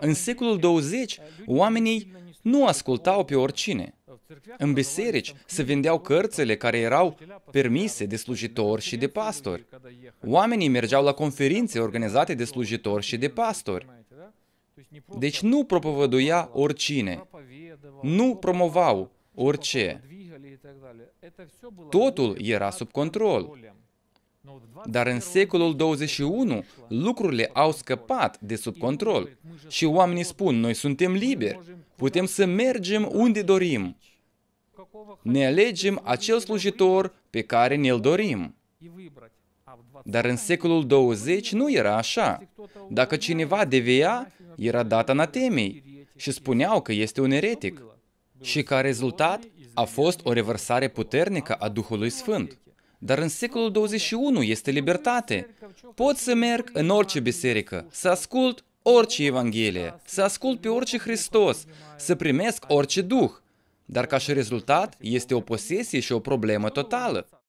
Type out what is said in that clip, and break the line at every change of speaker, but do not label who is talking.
În secolul 20, oamenii nu ascultau pe oricine. În biserici se vindeau cărțile care erau permise de slujitori și de pastori. Oamenii mergeau la conferințe organizate de slujitori și de pastori. Deci nu propovăduia oricine, nu promovau orice. Totul era sub control. Dar în secolul 21 lucrurile au scăpat de sub control și oamenii spun, noi suntem liberi, putem să mergem unde dorim. Ne alegem acel slujitor pe care ne-l dorim. Dar în secolul 20 nu era așa. Dacă cineva devia, era dat anatemei și spuneau că este un eretic. Și ca rezultat a fost o revărsare puternică a Duhului Sfânt. Dar în secolul 21 este libertate. Pot să merg în orice biserică, să ascult orice Evanghelie, să ascult pe orice Hristos, să primesc orice Duh. Dar ca și rezultat, este o posesie și o problemă totală.